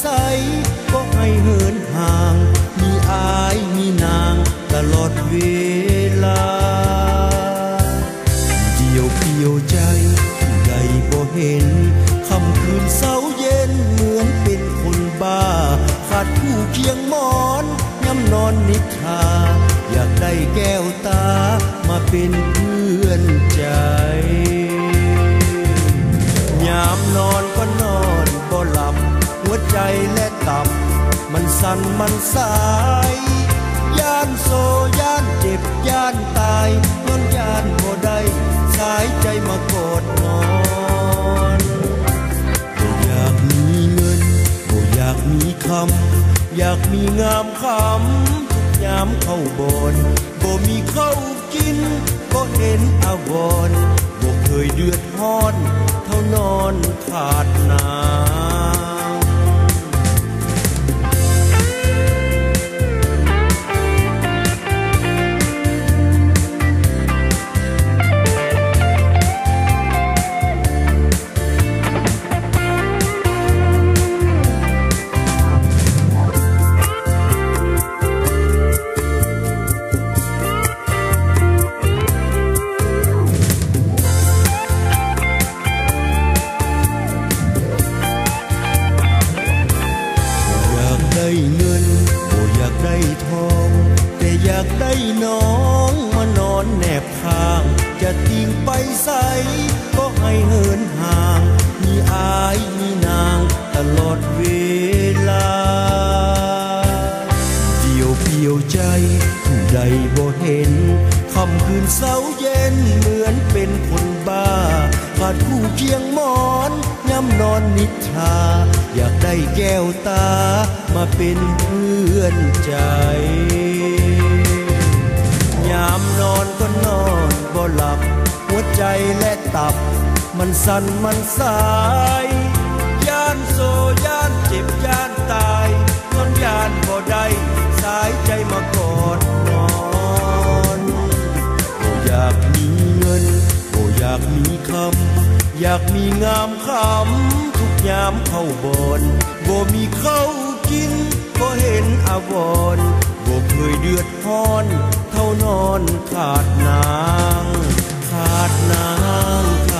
ใสก็ให้เหินห่าง มีอายมีนางตลอดเวลา เดียวเพียวใจใดบ่เห็นคำคืนเศร้าเย็นเหมือนเป็นคนบ้า ขาดผู้เคียงมอนย้ำนอนนิทราอยากได้แก้วตามาเป็นเพื่อนใจยามนอน สั่นมันสายย่านโซย่านเจ็บย่านตายนอนย่านบ่ได้สายใจมากอดนอนบ่อยากมีเงินบ่อยากมีคำอยากมีงามคำทุกยามเข้าบอนบ่มีเข้ากินก็เห็นอาวรบ่เคยเดือดร้อน เท่านอนขาดน้ำากได้น้องมานอนแนบข้าง จะทิ้งไปใสก็ให้เหินห่าง มีอายมีนางตลอดเวลา เดียวเพียวใจผู้ใดบ่เห็นคำคืนเศร้าเย็นเหมือนเป็นคนบ้าขาดคู่เคียงหมอนย้ำนอนนิทราอยากได้แก้วตามาเป็นเพื่อนใจ ยามนอนก็นอนบ่หลับ หัวใจและตับ มันสั่นมันสายย่านโซย่านเจ็บย่านตายนอนย่านบ่ได้สายใจมากอดนอนโอ้อยากมีเงินโอ้อยากมีคำอยากมีงามคำทุกยามเข้าบอนบ่มีเข้ากินก็เห็นอาวรณ์บ่ เคยเดือดรอน เท่านอนขาดนาง ขาดนาง